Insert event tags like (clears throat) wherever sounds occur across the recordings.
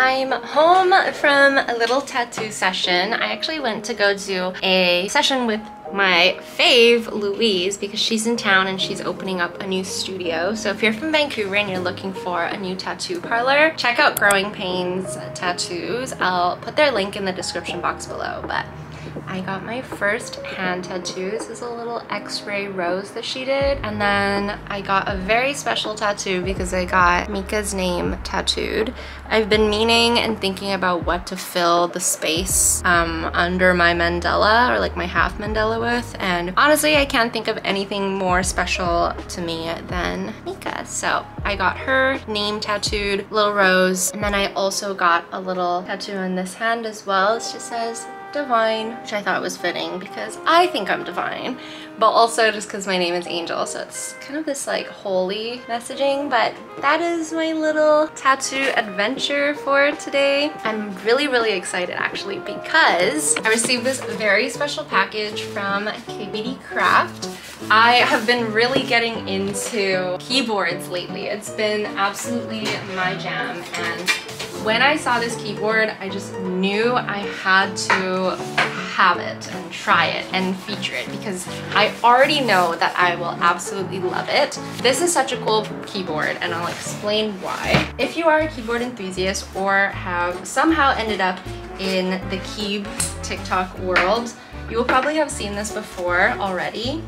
I'm home from a little tattoo session. I actually went to go do a session with my fave, Louise, because she's in town and she's opening up a new studio. So if you're from Vancouver and you're looking for a new tattoo parlor, check out Growing Pains Tattoos. I'll put their link in the description box below. But I got my first hand tattoo. This is a little x-ray rose that she did. And then I got a very special tattoo because I got Mika's name tattooed. I've been meaning and thinking about what to fill the space um, under my mandala or like my half mandala with. And honestly, I can't think of anything more special to me than Mika. So I got her name tattooed, little rose. And then I also got a little tattoo on this hand as well. It just says divine, which I thought was fitting because I think I'm divine, but also just because my name is Angel, so it's kind of this like holy messaging, but that is my little tattoo adventure for today. I'm really, really excited actually because I received this very special package from KBD Craft. I have been really getting into keyboards lately. It's been absolutely my jam and when I saw this keyboard, I just knew I had to have it and try it and feature it because I already know that I will absolutely love it. This is such a cool keyboard and I'll explain why. If you are a keyboard enthusiast or have somehow ended up in the Keeb TikTok world, you will probably have seen this before already,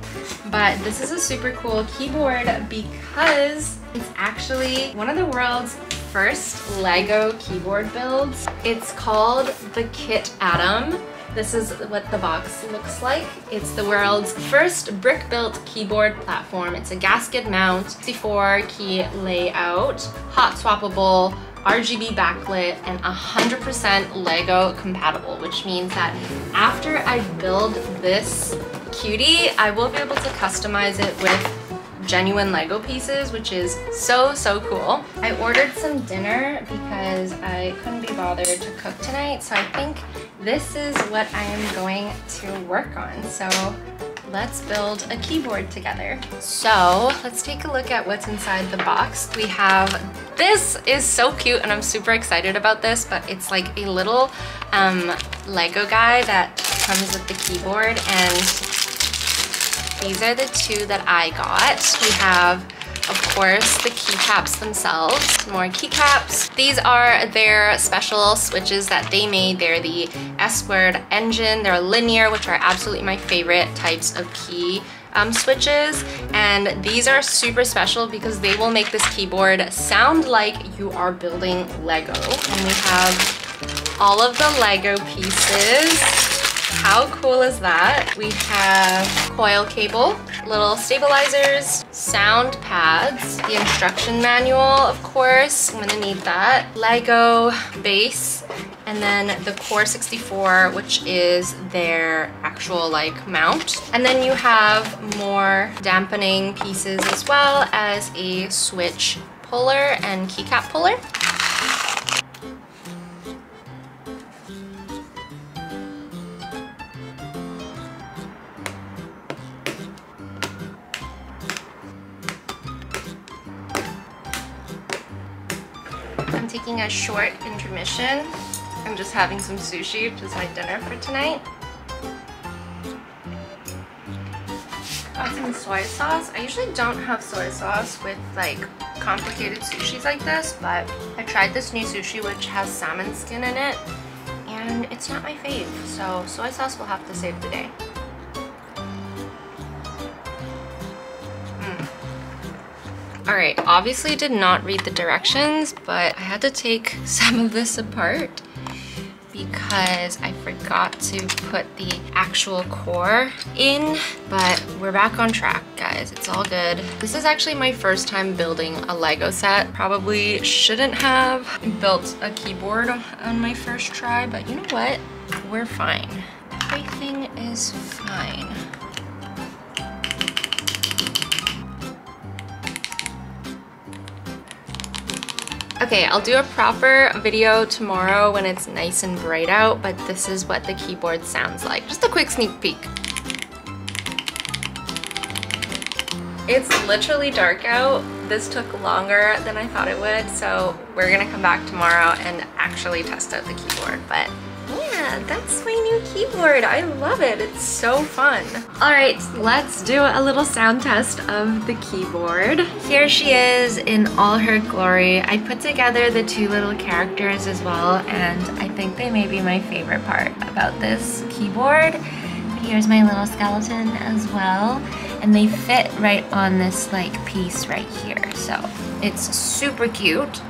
but this is a super cool keyboard because it's actually one of the world's first Lego keyboard builds. It's called the Kit Adam. This is what the box looks like. It's the world's first brick-built keyboard platform. It's a gasket mount, 64 key layout, hot swappable, RGB backlit, and 100% Lego compatible, which means that after I build this cutie, I will be able to customize it with genuine Lego pieces, which is so, so cool. I ordered some dinner because I couldn't be bothered to cook tonight, so I think this is what I am going to work on. So let's build a keyboard together. So let's take a look at what's inside the box. We have, this is so cute and I'm super excited about this, but it's like a little um, Lego guy that comes with the keyboard and these are the two that I got. We have of course, the keycaps themselves. More keycaps. These are their special switches that they made. They're the S-Squared engine. They're linear, which are absolutely my favorite types of key um, switches. And these are super special because they will make this keyboard sound like you are building Lego. And we have all of the Lego pieces how cool is that? We have coil cable, little stabilizers, sound pads, the instruction manual, of course, I'm gonna need that, Lego base, and then the Core 64, which is their actual like mount. And then you have more dampening pieces as well as a switch puller and keycap puller. Taking a short intermission. I'm just having some sushi, which is my dinner for tonight. Got some soy sauce. I usually don't have soy sauce with like complicated sushis like this, but I tried this new sushi which has salmon skin in it, and it's not my fave, so soy sauce will have to save the day. Alright, obviously did not read the directions, but I had to take (laughs) some of this apart because I forgot to put the actual core in, but we're back on track, guys. It's all good. This is actually my first time building a Lego set. Probably shouldn't have built a keyboard on my first try, but you know what? We're fine. Everything is fine. Okay, I'll do a proper video tomorrow when it's nice and bright out, but this is what the keyboard sounds like. Just a quick sneak peek. It's literally dark out, this took longer than I thought it would, so we're gonna come back tomorrow and actually test out the keyboard, but yeah, that's my new keyboard. I love it. It's so fun. All right, let's do a little sound test of the keyboard. Here she is in all her glory. I put together the two little characters as well, and I think they may be my favorite part about this keyboard. Here's my little skeleton as well, and they fit right on this like piece right here. So it's super cute.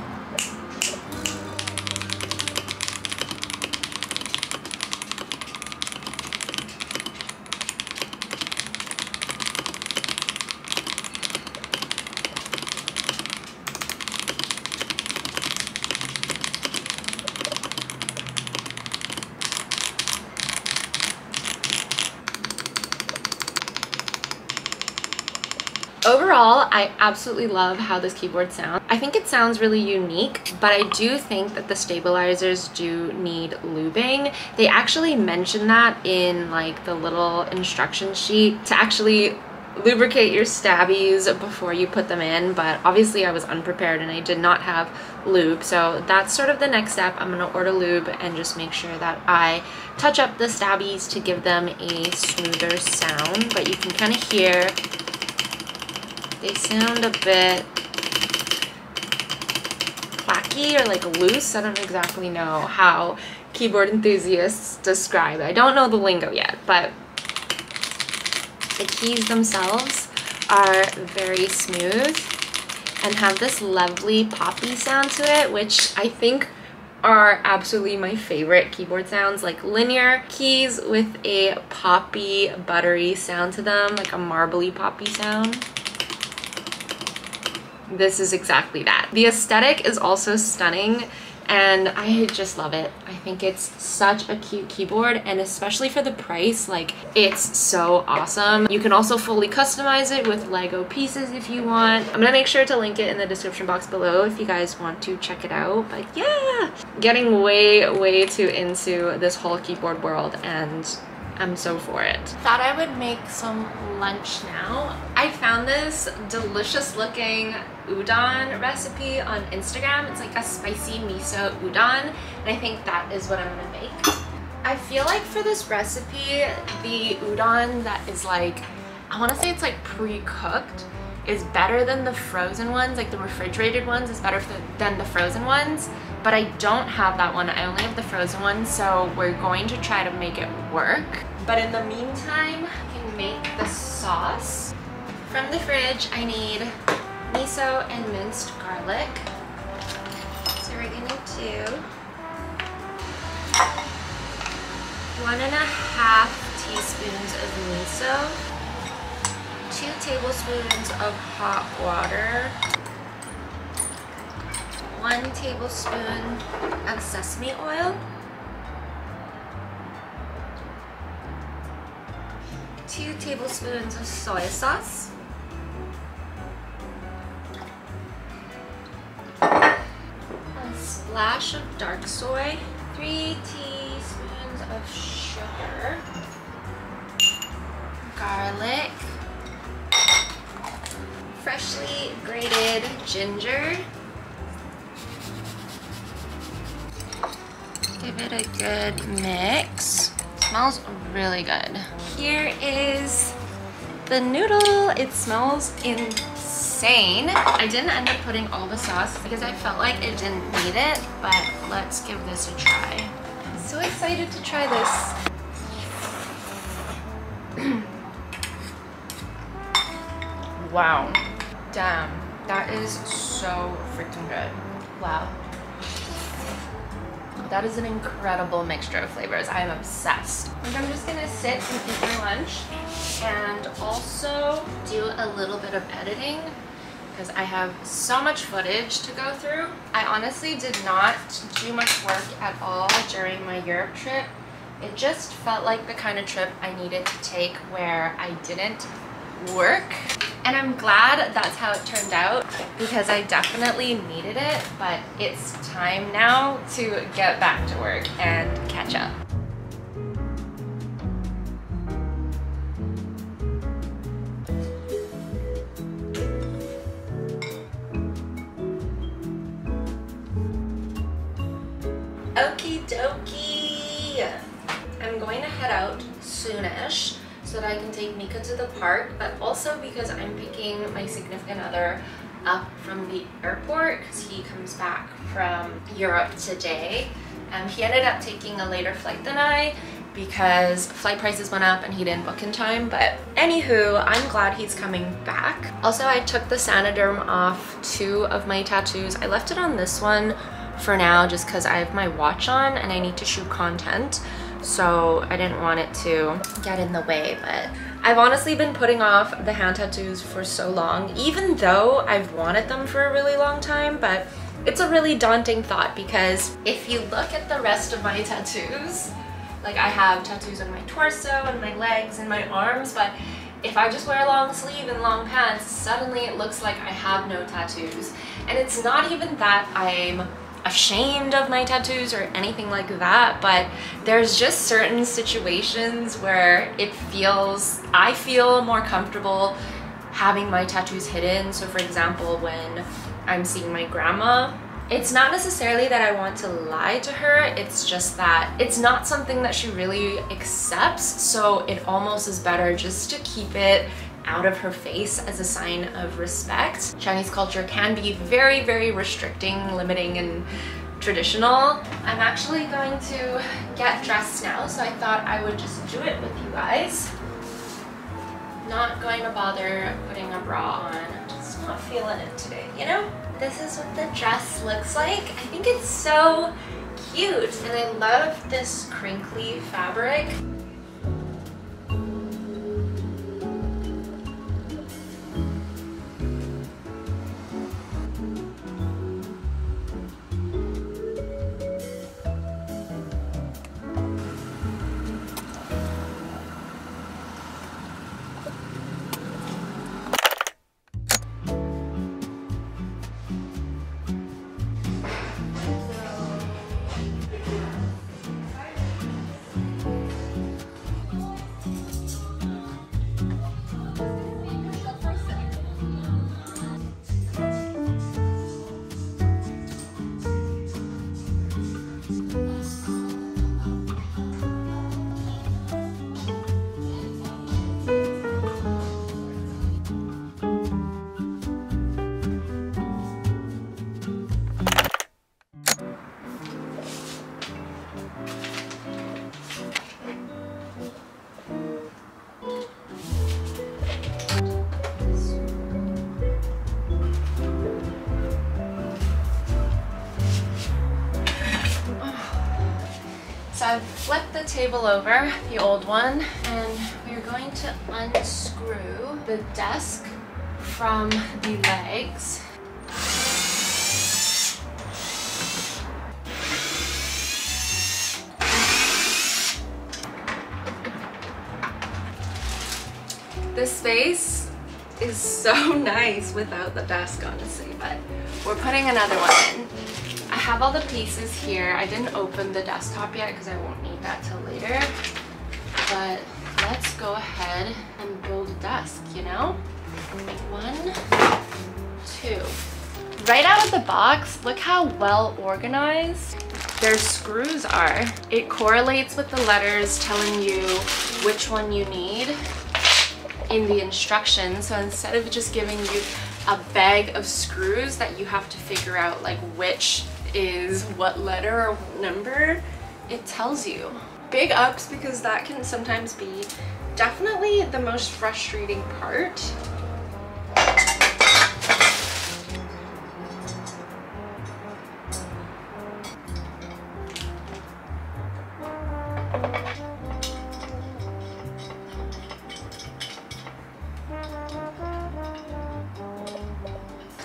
Overall, I absolutely love how this keyboard sounds. I think it sounds really unique, but I do think that the stabilizers do need lubing. They actually mention that in like the little instruction sheet to actually lubricate your stabbies before you put them in but obviously I was unprepared and I did not have lube so that's sort of the next step I'm gonna order lube and just make sure that I touch up the stabbies to give them a smoother sound but you can kind of hear they sound a bit clacky or like loose. I don't exactly know how keyboard enthusiasts describe it. I don't know the lingo yet, but the keys themselves are very smooth and have this lovely poppy sound to it, which I think are absolutely my favorite keyboard sounds like linear keys with a poppy buttery sound to them like a marbly poppy sound this is exactly that. The aesthetic is also stunning and I just love it. I think it's such a cute keyboard and especially for the price, like it's so awesome. You can also fully customize it with Lego pieces if you want. I'm gonna make sure to link it in the description box below if you guys want to check it out. But yeah, getting way, way too into this whole keyboard world and I'm so for it. Thought I would make some lunch now. I found this delicious looking udon recipe on Instagram. It's like a spicy miso udon and I think that is what I'm gonna make. I feel like for this recipe, the udon that is like, I wanna say it's like pre-cooked is better than the frozen ones, like the refrigerated ones is better than the frozen ones but I don't have that one. I only have the frozen one, so we're going to try to make it work. But in the meantime, I can make the sauce. From the fridge, I need miso and minced garlic. So we're gonna do one and a half teaspoons of miso, two tablespoons of hot water, one tablespoon of sesame oil, tablespoons of soy sauce, a splash of dark soy, three teaspoons of sugar, garlic, freshly grated ginger, Give it a good mix. Smells really good. Here is the noodle. It smells insane. I didn't end up putting all the sauce because I felt like it didn't need it, but let's give this a try. So excited to try this. (clears throat) wow. Damn. That is so freaking good. Wow. That is an incredible mixture of flavors. I am obsessed. I'm just gonna sit and eat my lunch and also do a little bit of editing because I have so much footage to go through. I honestly did not do much work at all during my Europe trip. It just felt like the kind of trip I needed to take where I didn't work and I'm glad that's how it turned out because I definitely needed it, but it's time now to get back to work and catch up. Okie dokie! I'm going to head out soonish so that I can take Mika to the park, but also because I'm picking my significant other up from the airport because he comes back from Europe today. Um, he ended up taking a later flight than I because flight prices went up and he didn't book in time. But anywho, I'm glad he's coming back. Also, I took the Saniderm off two of my tattoos. I left it on this one for now just because I have my watch on and I need to shoot content. So I didn't want it to get in the way, but I've honestly been putting off the hand tattoos for so long, even though I've wanted them for a really long time, but it's a really daunting thought because if you look at the rest of my (laughs) tattoos, like I have tattoos on my torso and my legs and my arms, but if I just wear a long sleeve and long pants, suddenly it looks like I have no tattoos. And it's not even that I'm ashamed of my tattoos or anything like that, but there's just certain situations where it feels, I feel more comfortable having my tattoos hidden. So for example, when I'm seeing my grandma, it's not necessarily that I want to lie to her, it's just that it's not something that she really accepts, so it almost is better just to keep it out of her face as a sign of respect. Chinese culture can be very, very restricting, limiting, and traditional. I'm actually going to get dressed now, so I thought I would just do it with you guys. Not going to bother putting a bra on, just not feeling it today, you know? This is what the dress looks like. I think it's so cute, and I love this crinkly fabric. Uh, I've flipped the table over, the old one, and we're going to unscrew the desk from the legs. This space is so (laughs) nice without the desk, honestly, but we're putting another one in. Have all the pieces here. I didn't open the desktop yet because I won't need that till later. But let's go ahead and build a desk, you know? One, two. Right out of the box, look how well organized their screws are. It correlates with the letters telling you which one you need in the instructions. So instead of just giving you a bag of screws that you have to figure out like which is what letter or number, it tells you. Big ups because that can sometimes be definitely the most frustrating part.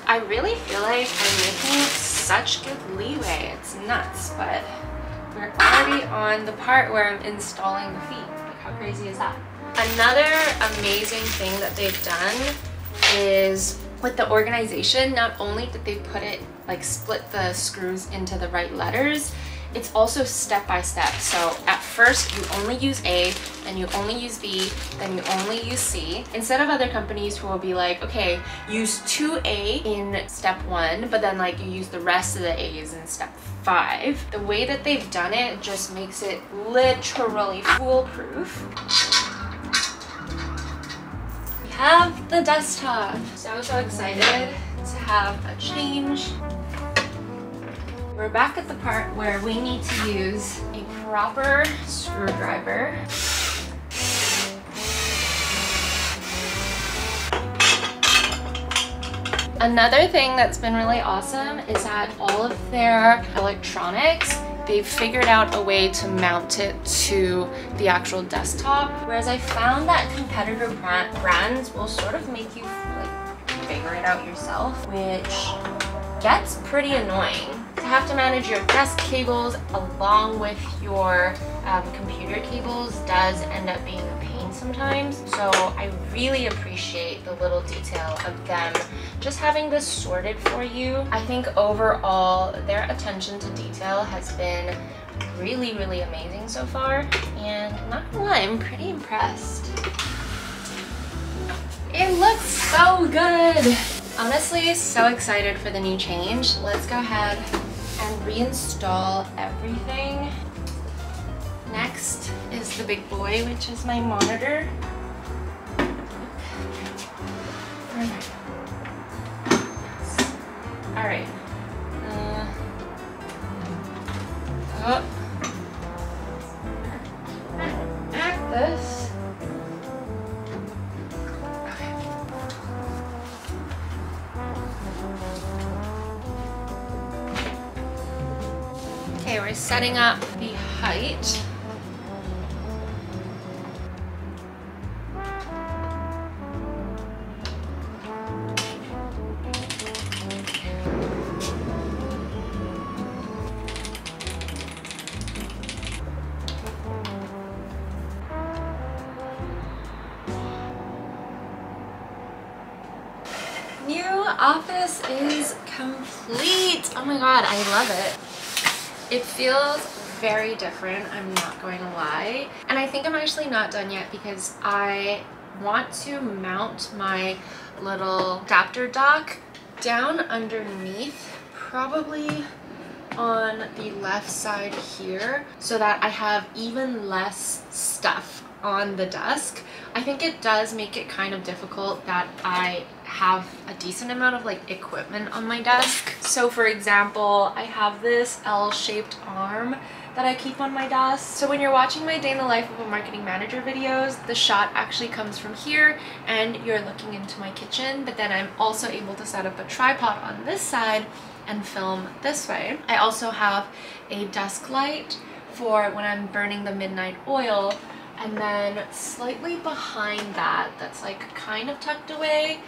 I really feel like I'm making such good leeway. It's nuts, but we're already on the part where I'm installing the feet. Like how crazy is that? Another amazing thing that they've done is with the organization, not only did they put it, like split the screws into the right letters, it's also step by step. So at first you only use A, then you only use B, then you only use C. Instead of other companies who will be like, okay, use 2A in step one, but then like you use the rest of the A's in step five. The way that they've done it just makes it literally foolproof. We have the desktop. So, so excited to have a change. We're back at the part where we need to use a proper screwdriver. Another thing that's been really awesome is that all of their electronics they've figured out a way to mount it to the actual desktop. Whereas I found that competitor brands will sort of make you like figure it out yourself, which gets pretty annoying. To have to manage your desk cables along with your um, computer cables does end up being a pain sometimes. So I really appreciate the little detail of them just having this sorted for you. I think overall their attention to detail has been really, really amazing so far. And not gonna lie, I'm pretty impressed. It looks so good. Honestly, so excited for the new change. Let's go ahead and reinstall everything. Next is the big boy, which is my monitor. All right. Okay, we're setting up the height. It. Feels very different, I'm not going to lie. And I think I'm actually not done yet because I want to mount my little adapter dock down underneath, probably on the left side here so that I have even less stuff on the desk. I think it does make it kind of difficult that I have a decent amount of like equipment on my desk. So for example, I have this L-shaped arm that I keep on my desk. So when you're watching my day in the life of a marketing manager videos, the shot actually comes from here and you're looking into my kitchen, but then I'm also able to set up a tripod on this side and film this way. I also have a desk light for when I'm burning the midnight oil and then slightly behind that, that's like kind of tucked away,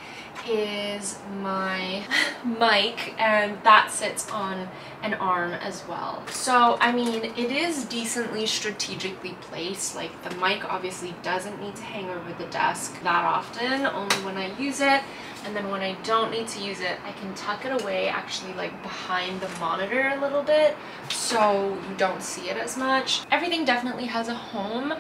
is my (laughs) mic and that sits on an arm as well. So, I mean, it is decently strategically placed. Like the mic obviously doesn't need to hang over the desk that often, only when I use it. And then when I don't need to use it, I can tuck it away actually like behind the monitor a little bit so you don't see it as much. Everything definitely has a home,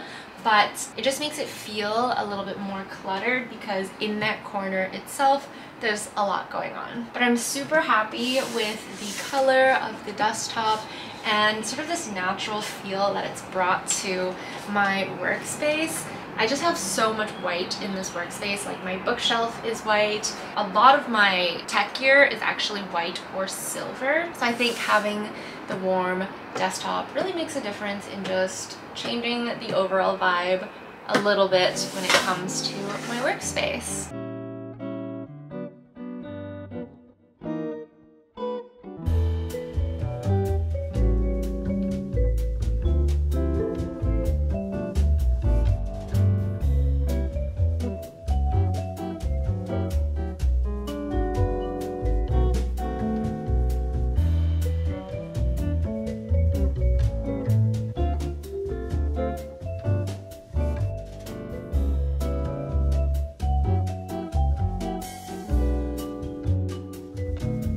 but it just makes it feel a little bit more cluttered because in that corner itself there's a lot going on. But I'm super happy with the color of the desktop and sort of this natural feel that it's brought to my workspace. I just have so much white in this workspace, like my bookshelf is white. A lot of my tech gear is actually white or silver. So I think having the warm desktop really makes a difference in just changing the overall vibe a little bit when it comes to my workspace.